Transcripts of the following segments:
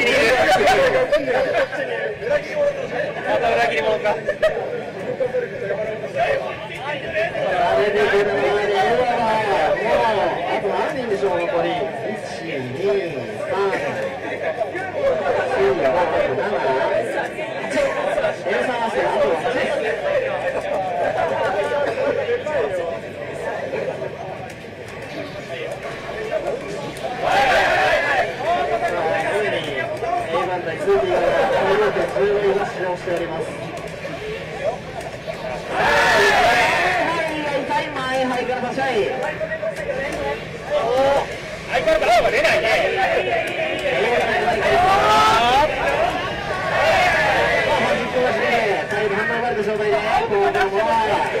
ちにいるまた裏切り者か。あと何人でしょう残り1しております。はいはいはいはいはい相変わらず青が出ないね最後反応がある状態でこうで回答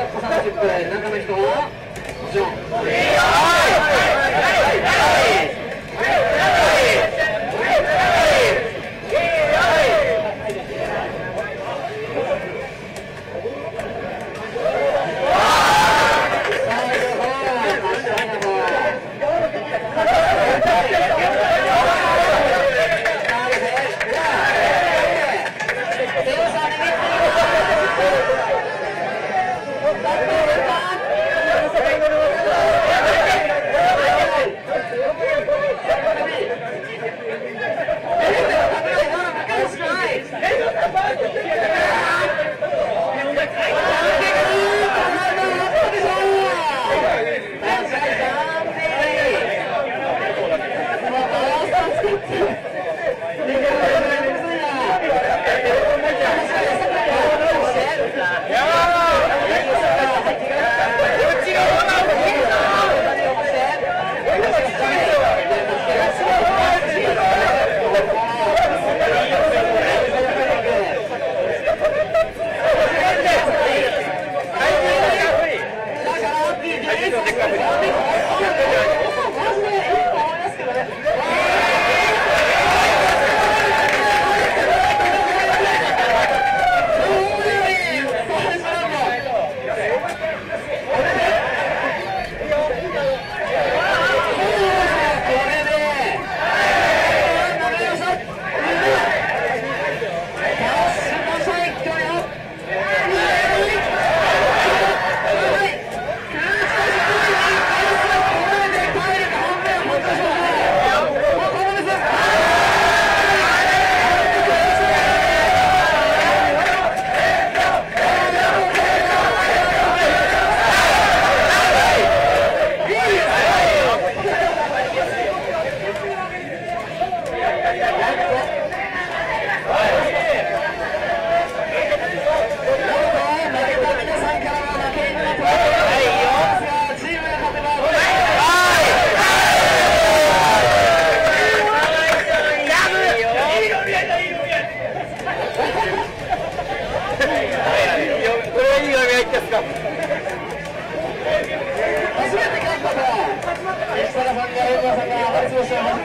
や重ねて中の人はもちろん。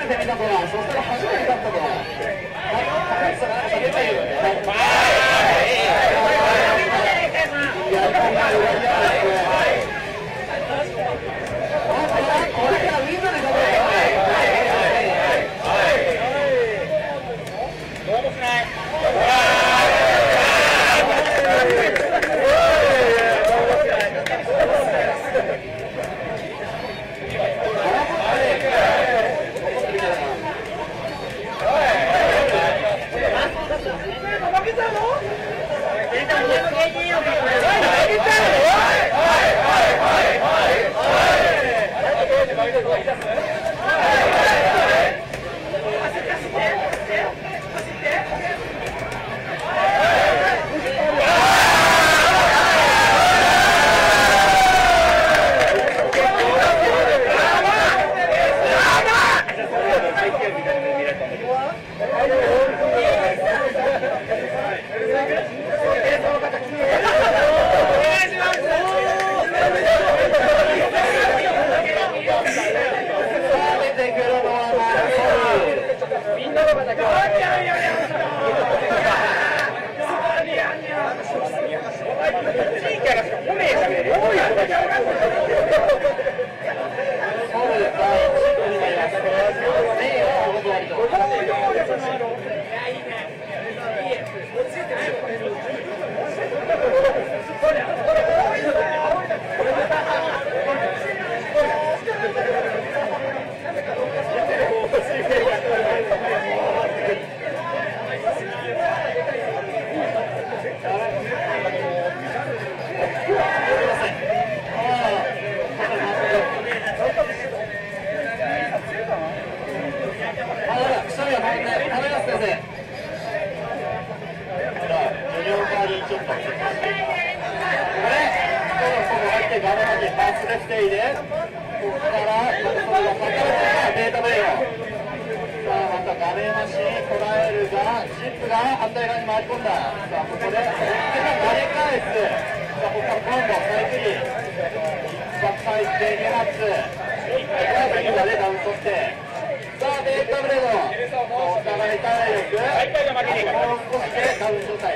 めたそして初めてだったも。はい。地域からしか来ね。ここから、ここが分かれてデータ名を。さあ、また画面はこらえるが、チップが反対側に回り込んだ。さあ、ここで、こっちが割り返す。さあ、ここから今度、再クリー。一発入って、2発。さあ次先までダウン取って。さあ、データブレード。お互い体力。もう少しでダウン状態。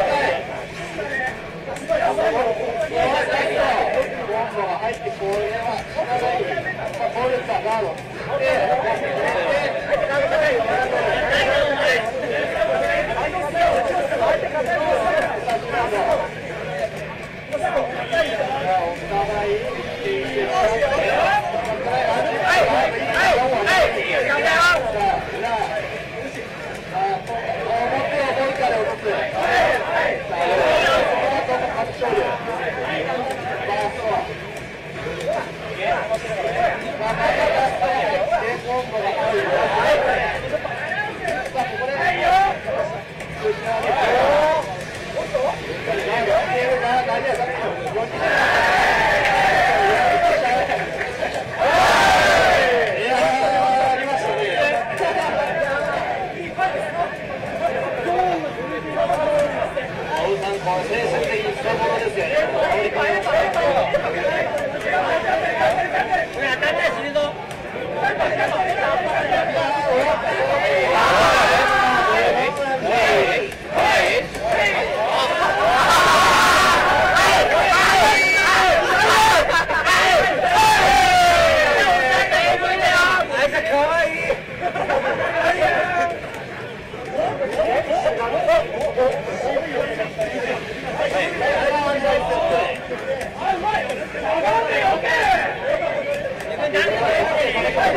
Martinez. Hey,